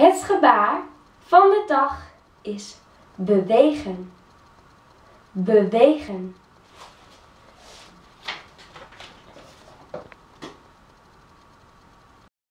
Het gebaar van de dag is bewegen. Bewegen.